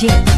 Yeah.